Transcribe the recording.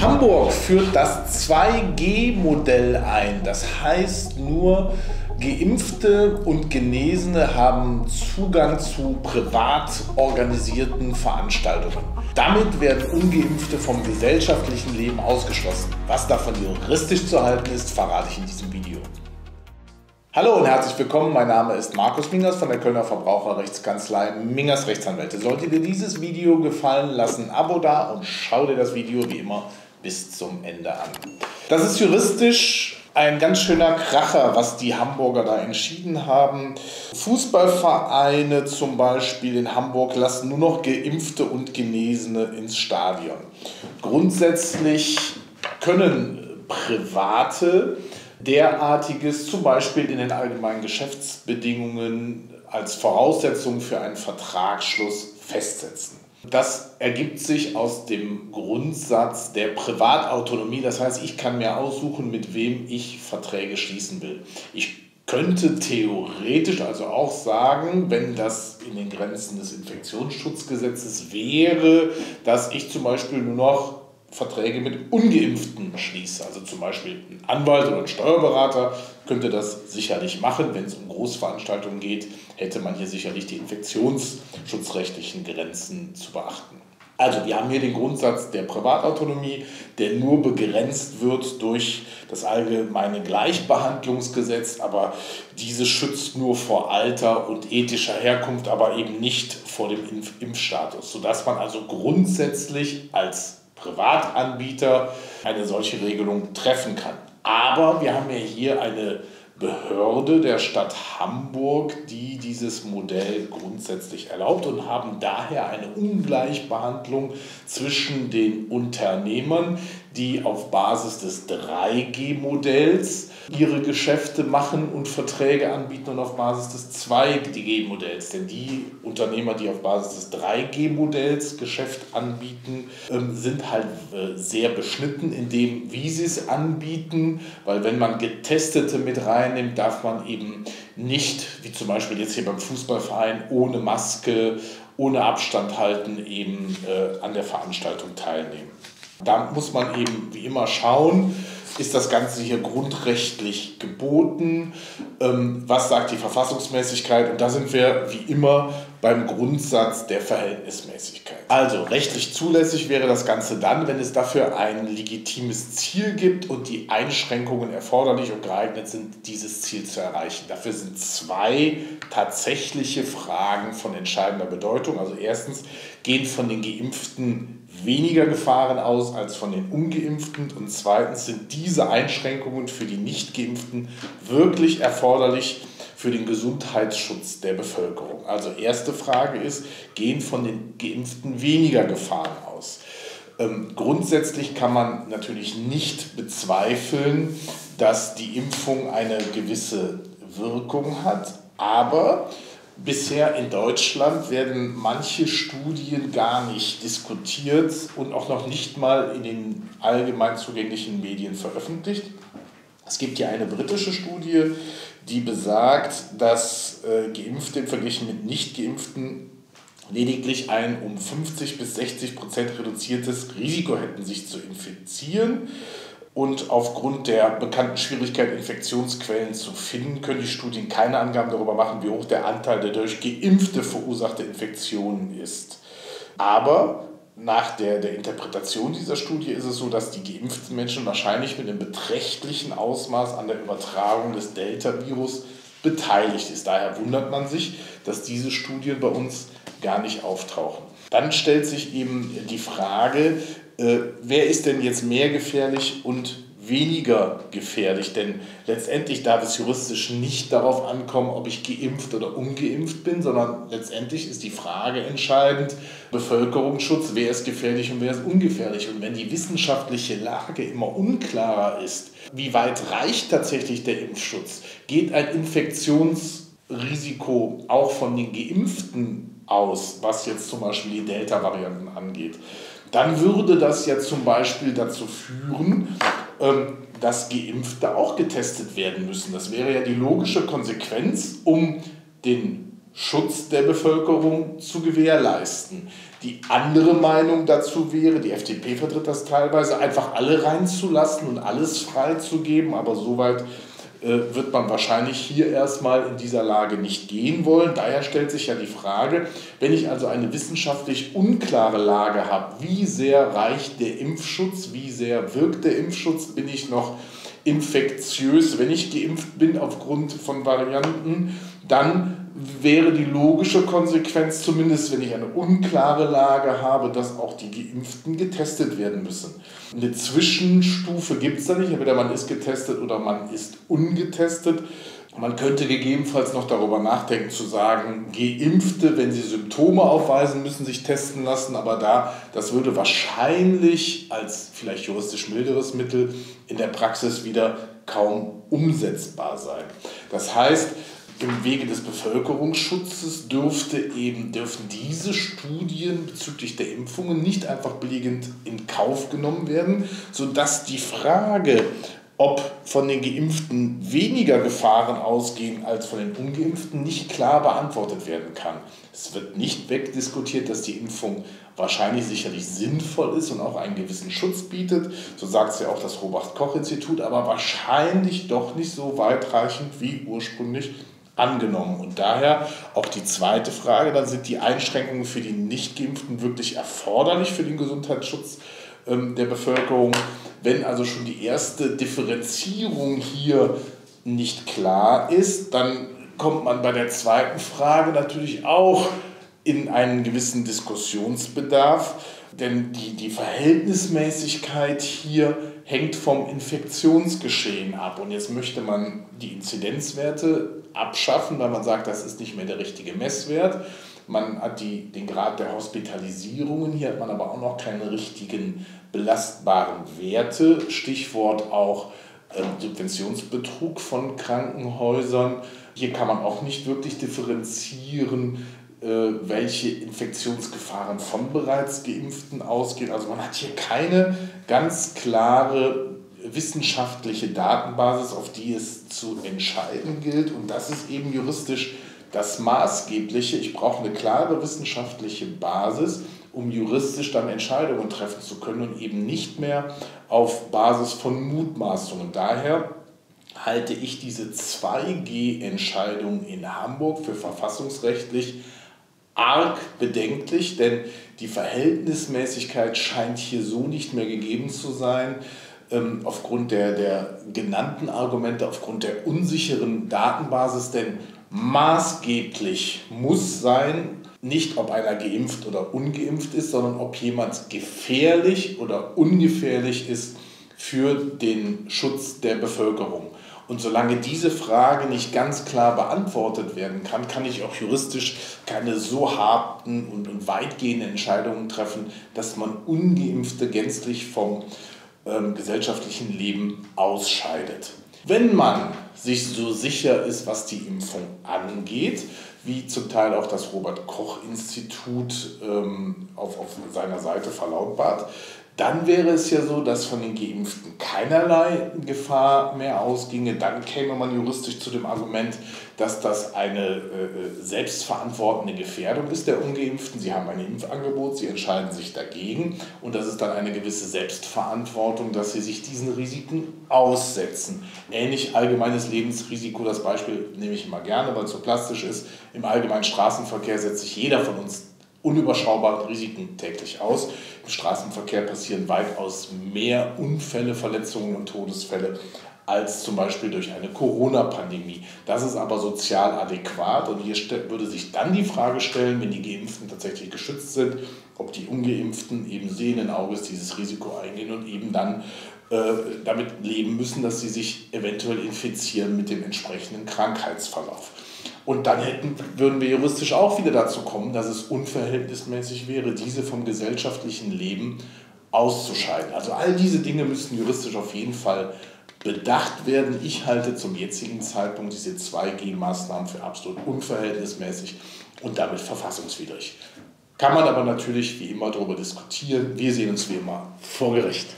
Hamburg führt das 2G-Modell ein. Das heißt nur, Geimpfte und Genesene haben Zugang zu privat organisierten Veranstaltungen. Damit werden Ungeimpfte vom gesellschaftlichen Leben ausgeschlossen. Was davon juristisch zu halten ist, verrate ich in diesem Video. Hallo und herzlich willkommen. Mein Name ist Markus Mingers von der Kölner Verbraucherrechtskanzlei Mingers Rechtsanwälte. Sollte dir dieses Video gefallen, lass ein Abo da und schau dir das Video wie immer bis zum Ende an. Das ist juristisch ein ganz schöner Kracher, was die Hamburger da entschieden haben. Fußballvereine zum Beispiel in Hamburg lassen nur noch Geimpfte und Genesene ins Stadion. Grundsätzlich können Private derartiges zum Beispiel in den allgemeinen Geschäftsbedingungen als Voraussetzung für einen Vertragsschluss festsetzen. Das ergibt sich aus dem Grundsatz der Privatautonomie. Das heißt, ich kann mir aussuchen, mit wem ich Verträge schließen will. Ich könnte theoretisch also auch sagen, wenn das in den Grenzen des Infektionsschutzgesetzes wäre, dass ich zum Beispiel nur noch Verträge mit Ungeimpften schließe. Also zum Beispiel ein Anwalt oder ein Steuerberater könnte das sicherlich machen. Wenn es um Großveranstaltungen geht, hätte man hier sicherlich die infektionsschutzrechtlichen Grenzen zu beachten. Also wir haben hier den Grundsatz der Privatautonomie, der nur begrenzt wird durch das allgemeine Gleichbehandlungsgesetz, aber dieses schützt nur vor Alter und ethischer Herkunft, aber eben nicht vor dem Impfstatus, sodass man also grundsätzlich als Privatanbieter eine solche Regelung treffen kann. Aber wir haben ja hier eine Behörde der Stadt Hamburg, die dieses Modell grundsätzlich erlaubt und haben daher eine Ungleichbehandlung zwischen den Unternehmern, die auf Basis des 3G-Modells ihre Geschäfte machen und Verträge anbieten und auf Basis des 2G-Modells. Denn die Unternehmer, die auf Basis des 3G-Modells Geschäft anbieten, ähm, sind halt äh, sehr beschnitten in dem, wie sie es anbieten, weil wenn man Getestete mit reinnimmt, darf man eben nicht, wie zum Beispiel jetzt hier beim Fußballverein, ohne Maske, ohne Abstand halten, eben äh, an der Veranstaltung teilnehmen. Da muss man eben wie immer schauen, ist das Ganze hier grundrechtlich geboten? Ähm, was sagt die Verfassungsmäßigkeit? Und da sind wir wie immer beim Grundsatz der Verhältnismäßigkeit. Also rechtlich zulässig wäre das Ganze dann, wenn es dafür ein legitimes Ziel gibt und die Einschränkungen erforderlich und geeignet sind, dieses Ziel zu erreichen. Dafür sind zwei tatsächliche Fragen von entscheidender Bedeutung. Also erstens, gehen von den Geimpften weniger Gefahren aus als von den ungeimpften und zweitens sind diese Einschränkungen für die nicht geimpften wirklich erforderlich für den Gesundheitsschutz der Bevölkerung. Also erste Frage ist, gehen von den geimpften weniger Gefahren aus? Ähm, grundsätzlich kann man natürlich nicht bezweifeln, dass die Impfung eine gewisse Wirkung hat, aber Bisher in Deutschland werden manche Studien gar nicht diskutiert und auch noch nicht mal in den allgemein zugänglichen Medien veröffentlicht. Es gibt hier eine britische Studie, die besagt, dass äh, Geimpfte im Vergleich mit Nicht-Geimpften lediglich ein um 50 bis 60 Prozent reduziertes Risiko hätten, sich zu infizieren. Und aufgrund der bekannten Schwierigkeit, Infektionsquellen zu finden, können die Studien keine Angaben darüber machen, wie hoch der Anteil der durch Geimpfte verursachte Infektionen ist. Aber nach der, der Interpretation dieser Studie ist es so, dass die geimpften Menschen wahrscheinlich mit einem beträchtlichen Ausmaß an der Übertragung des Delta-Virus beteiligt ist. Daher wundert man sich, dass diese Studien bei uns gar nicht auftauchen. Dann stellt sich eben die Frage, äh, wer ist denn jetzt mehr gefährlich und weniger gefährlich? Denn letztendlich darf es juristisch nicht darauf ankommen, ob ich geimpft oder ungeimpft bin, sondern letztendlich ist die Frage entscheidend, Bevölkerungsschutz, wer ist gefährlich und wer ist ungefährlich. Und wenn die wissenschaftliche Lage immer unklarer ist, wie weit reicht tatsächlich der Impfschutz? Geht ein Infektionsrisiko auch von den Geimpften aus, was jetzt zum Beispiel die Delta-Varianten angeht? Dann würde das ja zum Beispiel dazu führen, ähm, dass Geimpfte auch getestet werden müssen. Das wäre ja die logische Konsequenz, um den Schutz der Bevölkerung zu gewährleisten. Die andere Meinung dazu wäre, die FDP vertritt das teilweise, einfach alle reinzulassen und alles freizugeben, aber soweit wird man wahrscheinlich hier erstmal in dieser Lage nicht gehen wollen. Daher stellt sich ja die Frage, wenn ich also eine wissenschaftlich unklare Lage habe, wie sehr reicht der Impfschutz, wie sehr wirkt der Impfschutz, bin ich noch infektiös, wenn ich geimpft bin aufgrund von Varianten, dann wäre die logische Konsequenz, zumindest wenn ich eine unklare Lage habe, dass auch die Geimpften getestet werden müssen. Eine Zwischenstufe gibt es da nicht, entweder man ist getestet oder man ist ungetestet. Man könnte gegebenenfalls noch darüber nachdenken zu sagen, Geimpfte, wenn sie Symptome aufweisen, müssen sich testen lassen, aber da, das würde wahrscheinlich als vielleicht juristisch milderes Mittel in der Praxis wieder kaum umsetzbar sein. Das heißt, im Wege des Bevölkerungsschutzes dürfte eben, dürfen diese Studien bezüglich der Impfungen nicht einfach billigend in Kauf genommen werden, sodass die Frage, ob von den Geimpften weniger Gefahren ausgehen als von den Ungeimpften, nicht klar beantwortet werden kann. Es wird nicht wegdiskutiert, dass die Impfung wahrscheinlich sicherlich sinnvoll ist und auch einen gewissen Schutz bietet. So sagt es ja auch das Robert-Koch-Institut, aber wahrscheinlich doch nicht so weitreichend wie ursprünglich angenommen. Und daher auch die zweite Frage, dann sind die Einschränkungen für die Nichtgeimpften wirklich erforderlich für den Gesundheitsschutz ähm, der Bevölkerung. Wenn also schon die erste Differenzierung hier nicht klar ist, dann kommt man bei der zweiten Frage natürlich auch in einen gewissen Diskussionsbedarf, denn die, die Verhältnismäßigkeit hier hängt vom Infektionsgeschehen ab. Und jetzt möchte man die Inzidenzwerte abschaffen, weil man sagt, das ist nicht mehr der richtige Messwert. Man hat die, den Grad der Hospitalisierungen, hier hat man aber auch noch keine richtigen belastbaren Werte. Stichwort auch äh, Subventionsbetrug von Krankenhäusern. Hier kann man auch nicht wirklich differenzieren, welche Infektionsgefahren von bereits Geimpften ausgehen. Also man hat hier keine ganz klare wissenschaftliche Datenbasis, auf die es zu entscheiden gilt. Und das ist eben juristisch das Maßgebliche. Ich brauche eine klare wissenschaftliche Basis, um juristisch dann Entscheidungen treffen zu können und eben nicht mehr auf Basis von Mutmaßungen. Daher halte ich diese 2G-Entscheidung in Hamburg für verfassungsrechtlich arg bedenklich, denn die Verhältnismäßigkeit scheint hier so nicht mehr gegeben zu sein ähm, aufgrund der, der genannten Argumente, aufgrund der unsicheren Datenbasis, denn maßgeblich muss sein, nicht ob einer geimpft oder ungeimpft ist, sondern ob jemand gefährlich oder ungefährlich ist für den Schutz der Bevölkerung. Und solange diese Frage nicht ganz klar beantwortet werden kann, kann ich auch juristisch keine so harten und, und weitgehenden Entscheidungen treffen, dass man ungeimpfte gänzlich vom ähm, gesellschaftlichen Leben ausscheidet. Wenn man sich so sicher ist, was die Impfung angeht, wie zum Teil auch das Robert Koch Institut ähm, auf, auf seiner Seite verlautbart, dann wäre es ja so, dass von den Geimpften keinerlei Gefahr mehr ausginge. Dann käme man juristisch zu dem Argument, dass das eine äh, äh, selbstverantwortende Gefährdung ist der Ungeimpften. Sie haben ein Impfangebot, sie entscheiden sich dagegen und das ist dann eine gewisse Selbstverantwortung, dass sie sich diesen Risiken aussetzen. Ähnlich allgemeines Lebensrisiko, das Beispiel nehme ich immer gerne, weil es so plastisch ist. Im allgemeinen Straßenverkehr setzt sich jeder von uns unüberschaubaren Risiken täglich aus. Im Straßenverkehr passieren weitaus mehr Unfälle, Verletzungen und Todesfälle als zum Beispiel durch eine Corona-Pandemie. Das ist aber sozial adäquat und hier würde sich dann die Frage stellen, wenn die Geimpften tatsächlich geschützt sind, ob die Ungeimpften eben sehenden Auges dieses Risiko eingehen und eben dann äh, damit leben müssen, dass sie sich eventuell infizieren mit dem entsprechenden Krankheitsverlauf. Und dann hätten, würden wir juristisch auch wieder dazu kommen, dass es unverhältnismäßig wäre, diese vom gesellschaftlichen Leben auszuscheiden. Also all diese Dinge müssen juristisch auf jeden Fall bedacht werden. Ich halte zum jetzigen Zeitpunkt diese 2G-Maßnahmen für absolut unverhältnismäßig und damit verfassungswidrig. Kann man aber natürlich wie immer darüber diskutieren. Wir sehen uns wie immer vor Gericht.